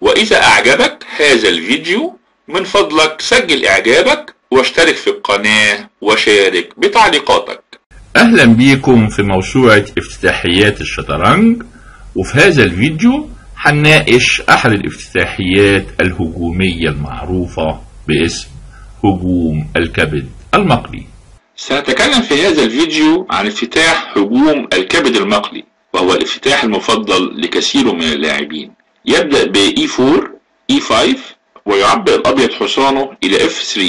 وإذا أعجبك هذا الفيديو من فضلك سجل إعجابك واشترك في القناة وشارك بتعليقاتك. أهلا بيكم في موسوعة افتتاحيات الشطرنج وفي هذا الفيديو هنناقش أحد الافتتاحيات الهجومية المعروفة باسم هجوم الكبد المقلي. سنتكلم في هذا الفيديو عن افتتاح هجوم الكبد المقلي وهو الافتتاح المفضل لكثير من اللاعبين. يبدأ ب E4 E5 ويعبر الأبيض حصانه إلى F3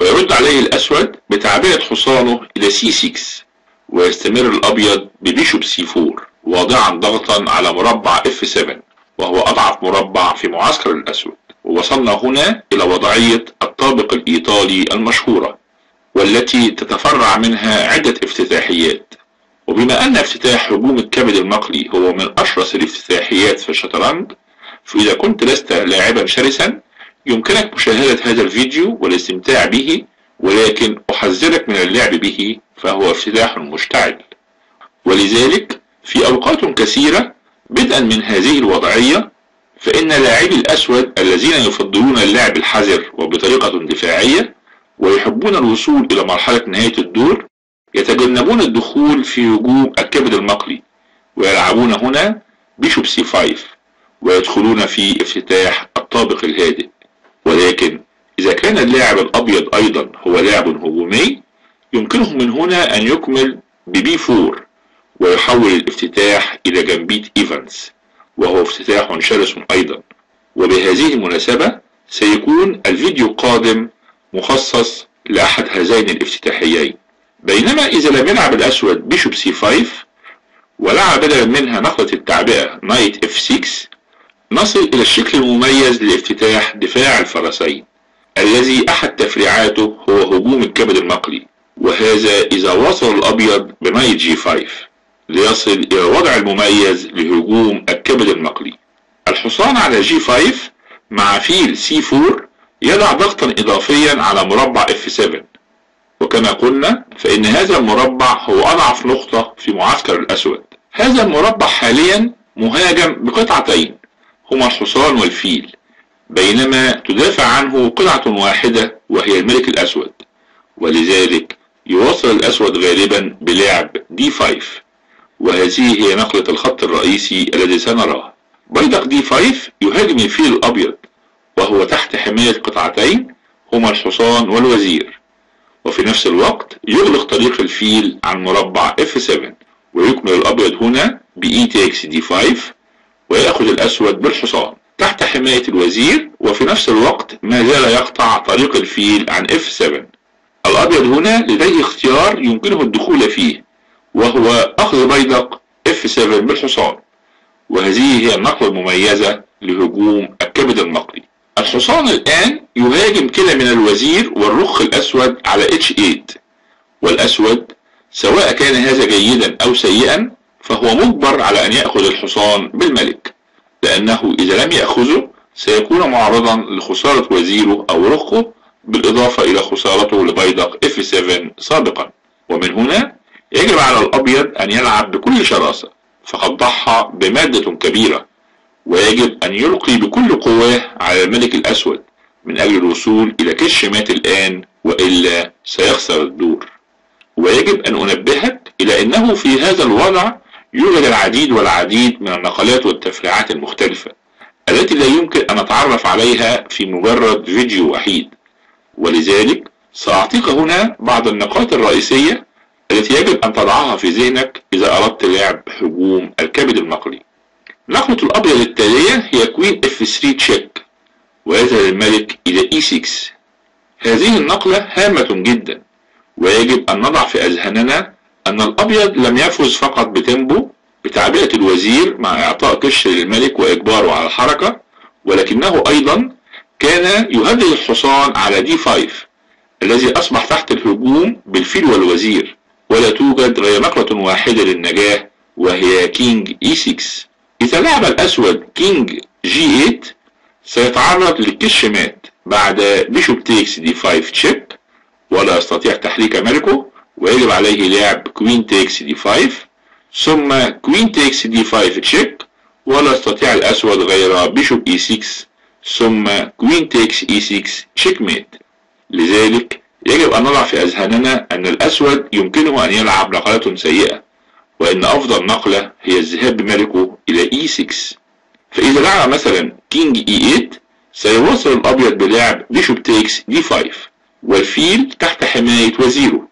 ويرد عليه الأسود بتعبئة حصانه إلى C6 ويستمر الأبيض ببيشوب C4 واضعا ضغطا على مربع F7 وهو أضعف مربع في معسكر الأسود. ووصلنا هنا إلى وضعية الطابق الإيطالي المشهورة والتي تتفرع منها عدة افتتاحيات. وبما أن افتتاح هجوم الكبد المقلي هو من أشرس الافتتاحيات في الشطرنج فإذا كنت لست لاعبا شرسا يمكنك مشاهدة هذا الفيديو والاستمتاع به ولكن أحذرك من اللعب به فهو افتتاح مشتعل. ولذلك في أوقات كثيرة بدءا من هذه الوضعية فإن لاعبي الأسود الذين يفضلون اللعب الحذر وبطريقة دفاعية ويحبون الوصول إلى مرحلة نهاية الدور يتجنبون الدخول في هجوم الكبد المقلي ويلعبون هنا bishop C 5 ويدخلون في افتتاح الطابق الهادئ. ولكن إذا كان اللاعب الأبيض أيضا هو لاعب هجومي يمكنه من هنا أن يكمل ب B 4 ويحول الافتتاح إلى gambit Evans وهو افتتاح شرس أيضا. وبهذه المناسبة سيكون الفيديو القادم مخصص لأحد هذين الافتتاحيين. بينما إذا لم يلعب الأسود bishop C 5 ولعب بدلا منها نقلة التعبئة knight F 6 نصل إلى الشكل المميز لافتتاح دفاع الفرسين الذي أحد تفريعاته هو هجوم الكبد المقلي وهذا إذا وصل الأبيض ب knight G 5 ليصل إلى الوضع المميز لهجوم الكبد المقلي. الحصان على G 5 مع فيل C 4 يضع ضغطا إضافيا على مربع F 7 وكما قلنا فإن هذا المربع هو أضعف نقطة في معسكر الأسود. هذا المربع حاليا مهاجم بقطعتين هما الحصان والفيل بينما تدافع عنه قطعة واحدة وهي الملك الأسود ولذلك يواصل الأسود غالبا بلعب D 5 وهذه هي نقلة الخط الرئيسي الذي سنراه. بيدق دي 5 يهاجم الفيل الأبيض وهو تحت حماية قطعتين هما الحصان والوزير. وفي نفس الوقت يغلق طريق الفيل عن مربع F7 ويكمل الأبيض هنا ب ETX D5 ويأخذ الأسود بالحصان. تحت حماية الوزير وفي نفس الوقت ما زال يقطع طريق الفيل عن F7 الأبيض هنا لديه اختيار يمكنه الدخول فيه وهو أخذ بيدق F7 بالحصان. وهذه هي النقلة المميزة لهجوم الكبد المقلي الحصان الآن يهاجم كلا من الوزير والرخ الأسود على H8 والأسود سواء كان هذا جيدا أو سيئا فهو مجبر على أن يأخذ الحصان بالملك لأنه إذا لم يأخذه سيكون معرضا لخسارة وزيره أو رخه بالإضافة إلى خسارته لبيدق F7 سابقا. ومن هنا يجب على الأبيض أن يلعب بكل شراسة فقد ضحى بمادة كبيرة ويجب أن يلقي بكل قواه على الملك الأسود من أجل الوصول إلى كش مات الآن وإلا سيخسر الدور. ويجب أن أنبهك إلى أنه في هذا الوضع يوجد العديد والعديد من النقلات والتفريعات المختلفة التي لا يمكن أن أتعرف عليها في مجرد فيديو وحيد. ولذلك سأعطيك هنا بعض النقاط الرئيسية التي يجب أن تضعها في ذهنك إذا أردت لعب هجوم الكبد المقلي نقلة الأبيض التالية هي queen F3 check ويذهب الملك إلى E6 هذه النقلة هامة جدا ويجب أن نضع في أذهاننا أن الأبيض لم يفز فقط ب tempo بتعبئة الوزير مع إعطاء كش للملك وإجباره على الحركة ولكنه أيضا كان يهدد الحصان على D 5 الذي أصبح تحت الهجوم بالفيل والوزير ولا توجد غير نقلة واحدة للنجاة وهي king E 6 إذا لعب الأسود king G 8 سيتعرض للكش مات بعد bishop takes D 5 check ولا يستطيع تحريك ملكه ويجب عليه لعب queen takes D 5 ثم queen takes D 5 check ولا يستطيع الأسود غير bishop E 6 ثم queen takes E 6 checkmate لذلك يجب أن نضع في أذهاننا أن الأسود يمكنه أن يلعب نقلة سيئة وأن أفضل نقلة هي الذهاب بملكه إلى E 6 فإذا لعب مثلا king E 8 سيواصل الأبيض بلعب bishop takes D 5 والفيل تحت حماية وزيره.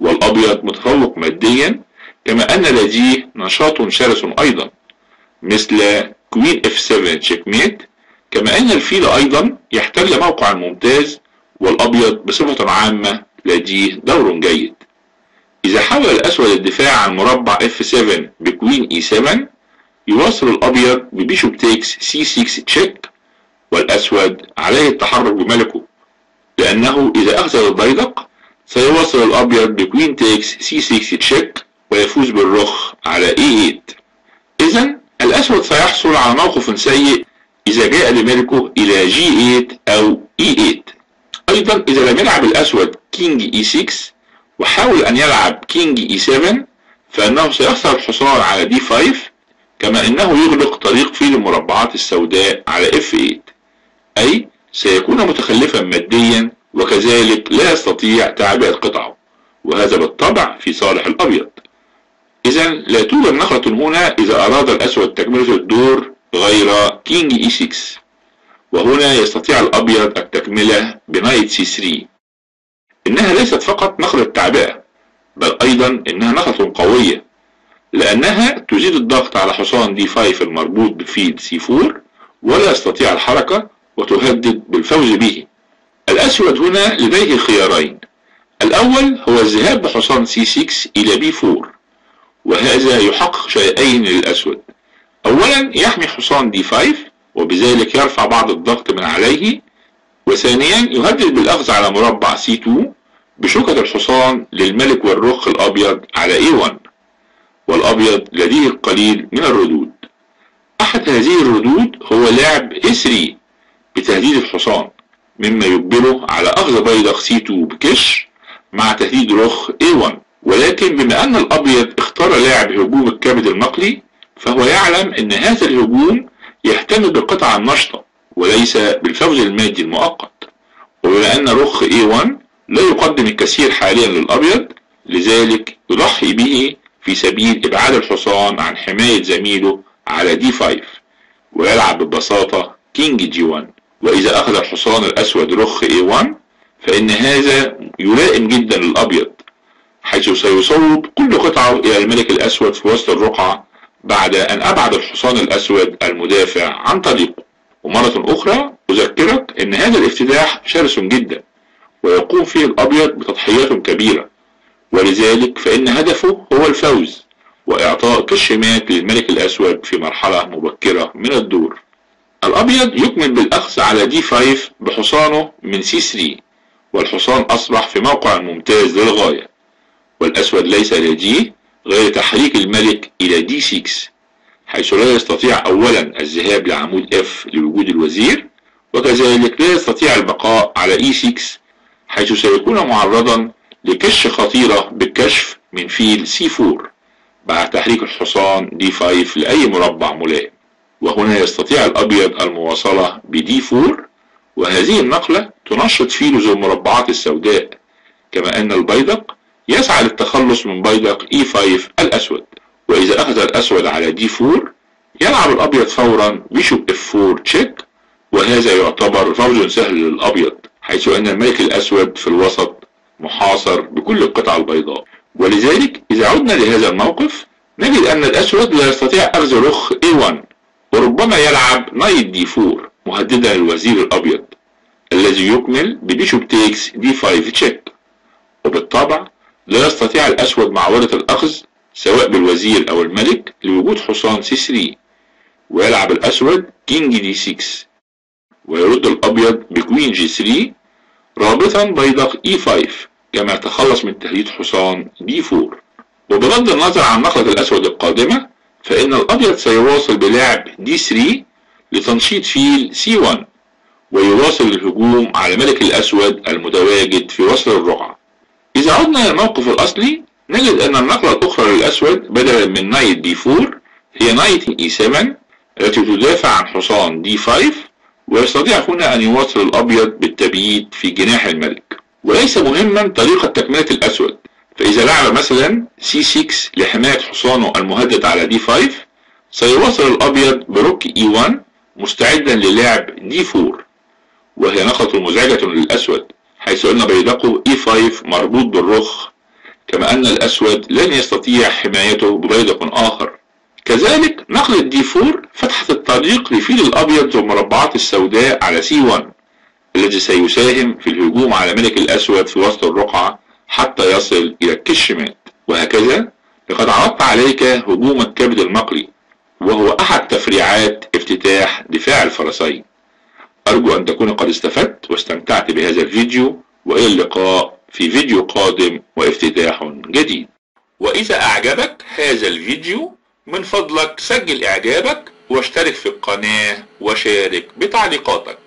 والأبيض متفوق ماديا كما أن لديه نشاط شرس أيضا مثل queen F 7 checkmate كما أن الفيل أيضا يحتل موقعا ممتاز والأبيض بصفة عامة لديه دور جيد. إذا حاول الأسود الدفاع عن مربع F7 ب queen E7 يواصل الأبيض ب bishop takes C6 check والأسود عليه التحرك بملكه لأنه إذا أخذ البيدق سيواصل الأبيض ب queen takes C6 check ويفوز بالرخ على E8 إذا الأسود سيحصل على موقف سيء إذا جاء لملكه إلى G8 أو E8 أيضا إذا لم يلعب الأسود king E6 وحاول أن يلعب king E7 فإنه سيخسر الحصان على D5 كما أنه يغلق طريق فيل المربعات السوداء على F8 أي سيكون متخلفا ماديا وكذلك لا يستطيع تعبئة قطعه وهذا بالطبع في صالح الأبيض. إذا لا توجد نقلة هنا إذا أراد الأسود تكملة الدور غير king E6 وهنا يستطيع الأبيض التكملة ب knight C3 إنها ليست فقط نقلة تعبئة بل أيضا إنها نقلة قوية لأنها تزيد الضغط على حصان D 5 المربوط بفيل C 4 ولا يستطيع الحركة وتهدد بالفوز به. الأسود هنا لديه خيارين الأول هو الذهاب بحصان C 6 إلى B 4 وهذا يحقق شيئين للأسود. أولا يحمي حصان D 5 وبذلك يرفع بعض الضغط من عليه. وثانيا يهدد بالأخذ على مربع C 2 بشوكة الحصان للملك والرخ الأبيض على A1 والأبيض لديه القليل من الردود. أحد هذه الردود هو لعب A3 بتهديد الحصان. مما يجبره على أخذ بيضة C2 بكش مع تهديد رخ A1 ولكن بما أن الأبيض اختار لاعب هجوم الكبد المقلي فهو يعلم أن هذا الهجوم يهتم بالقطعة النشطة وليس بالفوز المادي المؤقت. وبما أن رخ A1 لا يقدم الكثير حاليا للأبيض لذلك يضحي به في سبيل إبعاد الحصان عن حماية زميله على D5 ويلعب ببساطة كينج G1 وإذا أخذ الحصان الأسود رخ A1 فإن هذا يلائم جدا للأبيض حيث سيصوب كل قطعة إلى الملك الأسود في وسط الرقعة بعد أن أبعد الحصان الأسود المدافع عن طريقه. ومرة أخرى أذكرك أن هذا الافتتاح شرس جدا ويقوم فيه الأبيض بتضحيات كبيرة. ولذلك فإن هدفه هو الفوز وإعطاء كشمات للملك الأسود في مرحلة مبكرة من الدور. الأبيض يكمل بالأخذ على D5 بحصانه من C3 والحصان أصبح في موقع ممتاز للغاية والأسود ليس لديه غير تحريك الملك إلى D6 حيث لا يستطيع أولا الذهاب لعمود F لوجود الوزير وكذلك لا يستطيع البقاء على E6 حيث سيكون معرضا لكش خطيرة بالكشف من فيل C4 بعد تحريك الحصان D5 لأي مربع ملائم. وهنا يستطيع الأبيض المواصلة ب D4 وهذه النقلة تنشط فيل ذو المربعات السوداء كما أن البيدق يسعى للتخلص من بيدق E5 الأسود. وإذا أخذ الأسود على D4 يلعب الأبيض فورا bishop F4 check وهذا يعتبر فوز سهل للأبيض حيث أن الملك الأسود في الوسط محاصر بكل القطع البيضاء. ولذلك إذا عدنا لهذا الموقف نجد أن الأسود لا يستطيع أخذ رخ A1 وربما يلعب knight D4 مهددا للوزير الأبيض الذي يكمل ب bishop takes D5 check. وبالطبع لا يستطيع الأسود معاودة الأخذ سواء بالوزير أو الملك لوجود حصان C3 ويلعب الأسود king D6 ويرد الأبيض ب queen G3 رابطا بيدق E5 كما يتخلص من تهديد حصان D4 وبغض النظر عن نقلة الأسود القادمة فإن الأبيض سيواصل بلعب D3 لتنشيط فيل C1 ويواصل الهجوم على ملك الأسود المتواجد في وسط الرقعة. إذا عدنا للموقف الأصلي نجد أن النقلة الأخرى للأسود بدلا من knight D4 هي knight E7 التي تدافع عن حصان D5 ويستطيع هنا أن يواصل الأبيض بالتبييت في جناح الملك. وليس مهما طريقة تكملة الأسود. فإذا لعب مثلا C6 لحماية حصانه المهدد على D5 سيواصل الأبيض ب rook E1 مستعدا للعب D4 وهي نقلة مزعجة للأسود حيث أن بيدقه E5 مربوط بالرخ كما أن الأسود لن يستطيع حمايته ببيدق آخر. كذلك نقلة ال D4 فتحت الطريق لفيل الأبيض ذو المربعات السوداء على C1 الذي سيساهم في الهجوم على ملك الأسود في وسط الرقعة حتى يصل إلى الكش مات. وهكذا لقد عرضت عليك هجوم الكبد المقلي وهو أحد تفريعات افتتاح دفاع الفرسين أرجو أن تكون قد استفدت واستمتعت بهذا الفيديو وإلى اللقاء في فيديو قادم وافتتاح جديد. وإذا أعجبك هذا الفيديو من فضلك سجل إعجابك واشترك في القناة وشارك بتعليقاتك.